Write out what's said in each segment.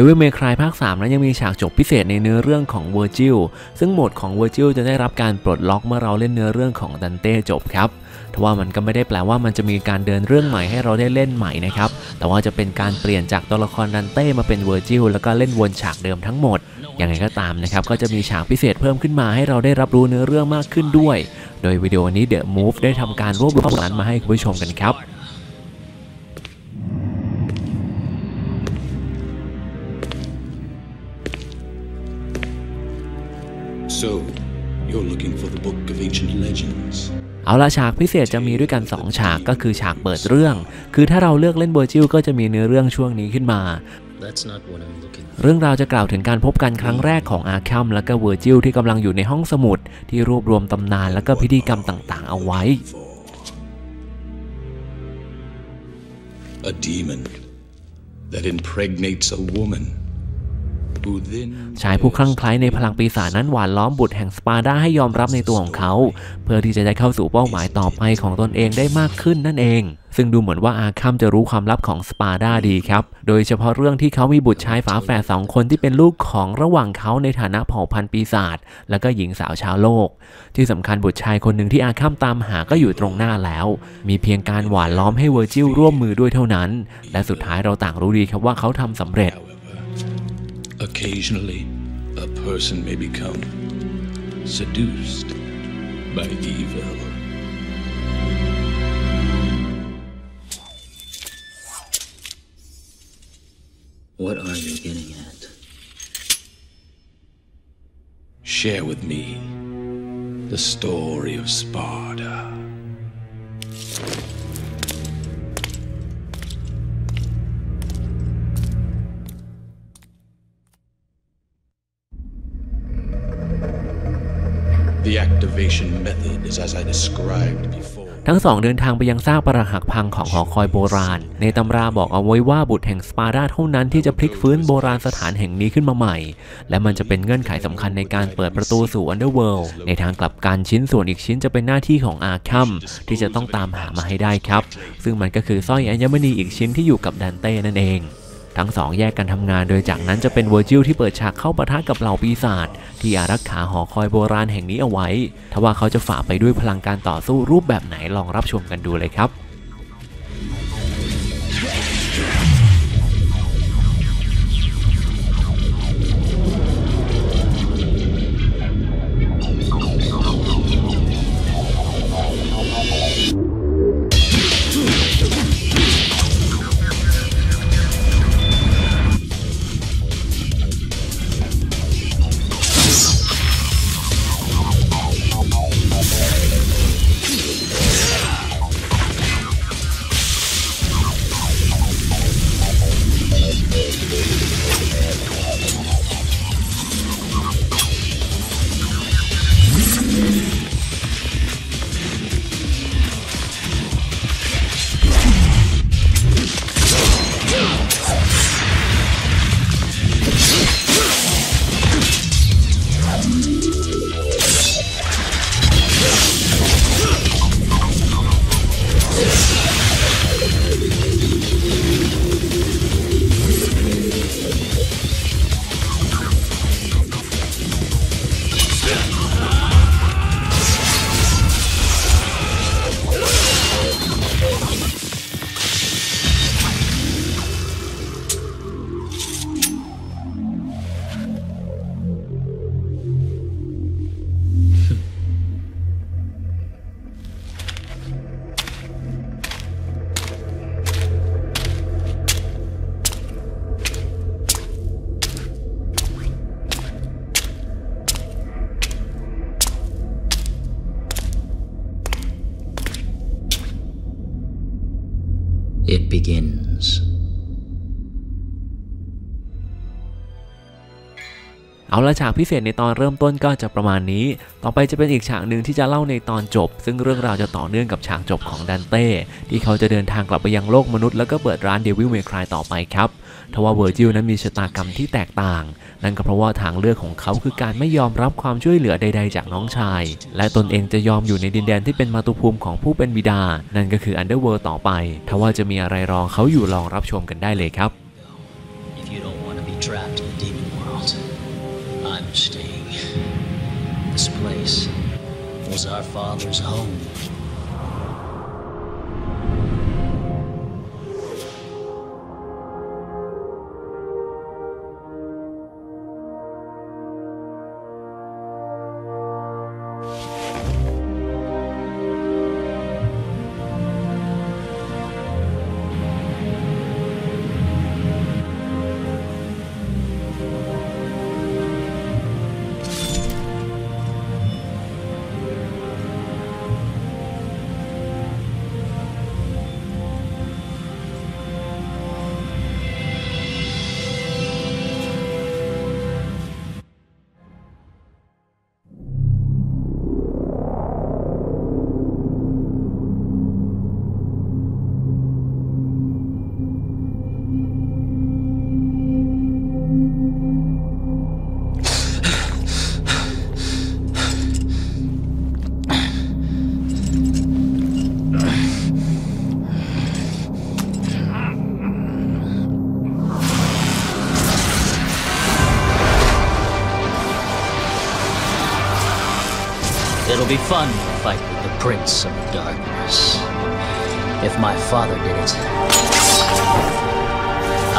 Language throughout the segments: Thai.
Devil May Cry ภาค 3 นั้นยังมีฉากจบพิเศษในเนื้อเรื่องของ Virgil ซึ่งโหมดของ Virgil จะได้รับการปลดล็อกเมื่อเราเล่นเนื้อเรื่องของดันเต้จบครับทว่ามันก็ไม่ได้แปลว่ามันจะมีการเดินเรื่องใหม่ให้เราได้เล่นใหม่นะครับ แต่ว่าจะเป็นการเปลี่ยนจากตัวละครดันเต้มาเป็น Virgil แล้วก็เล่นวนฉากเดิมทั้งหมดอย่างไรก็ตามนะครับ ก็จะมีฉากพิเศษเพิ่มขึ้นมาให้เราได้รับรู้เนื้อเรื่องมากขึ้นด้วย โดยวิดีโอนี้ The Move ได้ทำการรวบรวมนั้นมาให้คุณผู้ชมกันครับ So, you're looking for the Book of Ancient Legends. เอาละฉากพิเศษจะมีด้วยกัน 2 ฉากก็คือฉากเปิดเรื่อง คือถ้าเราเลือกเล่นเวอร์จิลก็จะมีเนื้อเรื่องช่วงนี้ขึ้นมา That's not what I'm looking for. เรื่องราวจะกล่าวถึงการพบกันครั้งแรกของอาคัมและก็เวอร์จิลที่กำลังอยู่ในห้องสมุด ที่รวบรวมตำนานและก็พิธีกรรมต่างๆ เอาไว้ A demon that impregnates a woman, who then ชายผู้คลั่งไคล้ในพลังปีศาจนั้นหว่านล้อมบุตรแห่งสปาร์ดาให้ยอมรับในตัวของเขา เพื่อที่จะได้เข้าสู่เป้าหมายต่อไปของตนเองได้มากขึ้นนั่นเอง ซึ่งดูเหมือนว่าอาคัมจะรู้ความลับของสปาร์ดาดีครับ โดยเฉพาะเรื่องที่เขามีบุตรชายฝาแฝดสองคนที่เป็นลูกของระหว่างเขาในฐานะเผ่าพันธุ์ปีศาจและก็หญิงสาวชาวโลก ที่สำคัญบุตรชายคนหนึ่งที่อาคัมตามหาก็อยู่ตรงหน้าแล้ว มีเพียงการหว่านล้อมให้เวอร์จิลร่วมมือด้วยเท่านั้น และสุดท้ายเราต่างรู้ดีครับว่าเขาทำสำเร็จ occasionally a person may become seduced by evil. What are you getting at? Share with me the story of Sparta. ทั้งสองเดินทางไปยังซากปรักหักพังของหอคอยโบราณ ในตำราบอกเอาไว้ว่าบุตรแห่งสปาร์ดาเท่านั้นที่จะพลิกฟื้นโบราณสถานแห่งนี้ขึ้นมาใหม่ และมันจะเป็นเงื่อนไขสำคัญในการเปิดประตูสู่ Underworld ในทางกลับกันชิ้นส่วนอีกชิ้นจะเป็นหน้าที่ของอาคัมที่จะต้องตามหามาให้ได้ครับ ซึ่งมันก็คือสร้อยอัญมณีอีกชิ้นที่อยู่กับดันเต้นั่นเอง ทั้งสองแยกกันทำงานโดยจากนั้นจะเป็นเวอร์จิลที่เปิดฉากเข้าปะทะกับเหล่าปีศาจที่อารักขาหอคอยโบราณแห่งนี้เอาไว้ ทว่าเขาจะฝ่าไปด้วยพลังการต่อสู้รูปแบบไหนลองรับชมกันดูเลยครับ It begins. เอาละฉากพิเศษในตอนเริ่มต้นก็จะประมาณนี้ ต่อไปจะเป็นอีกฉากหนึ่งที่จะเล่าในตอนจบ ซึ่งเรื่องราวจะต่อเนื่องกับฉากจบของดันเต้ ที่เขาจะเดินทางกลับไปยังโลกมนุษย์แล้วก็เปิดร้าน Devil May Cry ต่อไปครับทว่าเวอร์จิลนั้นมีชะตากรรมที่แตกต่าง นั่นก็เพราะว่าทางเลือกของเขาคือการไม่ยอมรับความช่วยเหลือใด ๆ จากน้องชาย และตนเองจะยอมอยู่ในดินแดนที่เป็นมาตุภูมิของผู้เป็นบิดา นั่นก็คืออันเดอร์เวิลด์ต่อไป ทว่าจะมีอะไรรอเขาอยู่ลองรับชมกันได้เลยครับ was our father's home. It'll be fun to fight with the Prince of Darkness. If my father did it,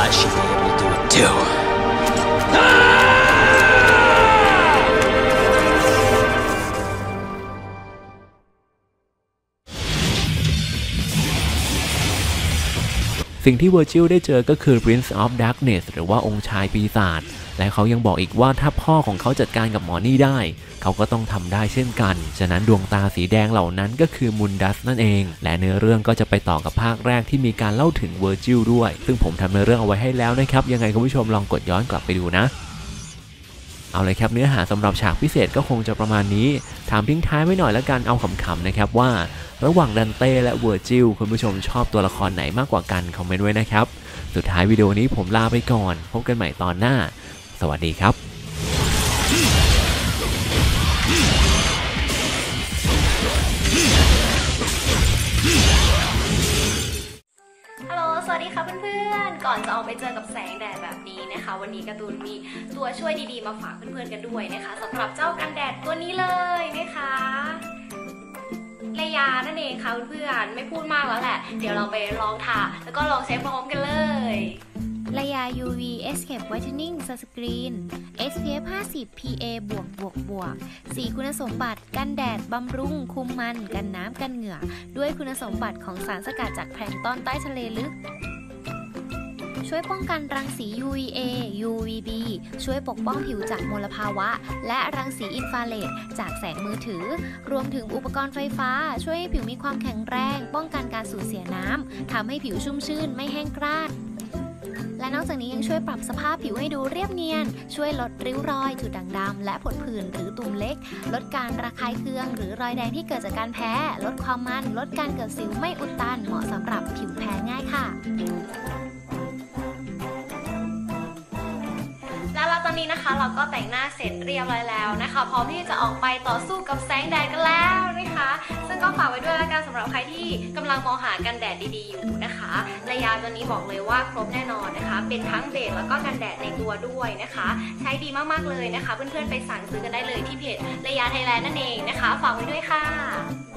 I should be able to do it too. Ah! สิ่งที่เวอร์จิลได้เจอก็คือ Prince of Darkness หรือว่าองค์ชายปีศาจ และเขายังบอกอีกว่าถ้าพ่อของเขาจัดการกับหมอนี่ได้ เขาก็ต้องทำได้เช่นกัน ฉะนั้นดวงตาสีแดงเหล่านั้นก็คือมุนดัสนั่นเอง และเนื้อเรื่องก็จะไปต่อกับภาคแรกที่มีการเล่าถึงเวอร์จิลด้วย ซึ่งผมทำเนื้อเรื่องเอาไว้ให้แล้วนะครับ ยังไงคุณผู้ชมลองกดย้อนกลับไปดูนะเอาละครับเนื้อหาสำหรับฉากพิเศษก็คงจะประมาณนี้ ถามทิ้งท้ายไว้หน่อยแล้วกันเอาขำๆนะครับว่า ระหว่างดันเต้และเวอร์จิลคุณผู้ชมชอบตัวละครไหนมากกว่ากันคอมเมนต์ไว้นะครับ สุดท้ายวิดีโอนี้ผมลาไปก่อน พบกันใหม่ตอนหน้า สวัสดีครับฮัลโหล สวัสดีค่ะเพื่อนๆ ก่อนจะออกไปเจอกับแสงแดดแบบนี้นะคะ วันนี้การ์ตูนมีตัวช่วยดีๆ มาฝากเพื่อนๆ กันด้วยนะคะสำหรับเจ้ากันแดดตัวนี้เลยนะคะระยานั่นเองค่ะเพื่อนๆ ไม่พูดมากแล้วแหละ เดี๋ยวเราไปลองทาแล้วก็ลองใช้พร้อมกันเลย ระยา UV Escape Whitening Sunscreen SPF 50 PA บวกบวกบวกสีคุณสมบัติ กันแดด บำรุง คุมมัน กันน้ำ กันเหงื่อ ด้วยคุณสมบัติของสารสกัดจากแพลงต้นใต้ทะเลลึกช่วยป้องกันรังสี UVA UVB ช่วยปกป้องผิวจากมลภาวะ และรังสีอินฟราเรดจากแสงมือถือ รวมถึงอุปกรณ์ไฟฟ้า ช่วยให้ผิวมีความแข็งแรง ป้องกันการสูญเสียน้ำทำให้ผิวชุ่มชื่นไม่แห้งกร้าน และนอกจากนี้ยังช่วยปรับสภาพผิวให้ดูเรียบเนียน ช่วยลดริ้วรอยจุดด่างดำและผดผื่นหรือตุ่มเล็ก ลดการระคายเคือง หรือรอยแดงที่เกิดจากการแพ้ ลดความมัน ลดการเกิดสิวไม่อุดตัน เหมาะสำหรับผิวแพ้ง่ายค่ะ นี้นะคะเราก็แต่งหน้าเสร็จเรียบร้อยแล้วนะคะ พร้อมที่จะออกไปต่อสู้กับแสงแดดกันแล้วนะคะ ซึ่งก็ฝากไว้ด้วยละกันสำหรับใครที่กำลังมองหากันแดดดีๆอยู่นะคะระยะตัวนี้บอกเลยว่าครบแน่นอนนะคะ เป็นทั้งเบสแล้วก็กันแดดในตัวด้วยนะคะ ใช้ดีมากๆเลยนะคะ เพื่อนๆไปสั่งซื้อกันได้เลยที่เพจระยะไทยแลนด์นั่นเองนะคะ ฝากไว้ด้วยค่ะ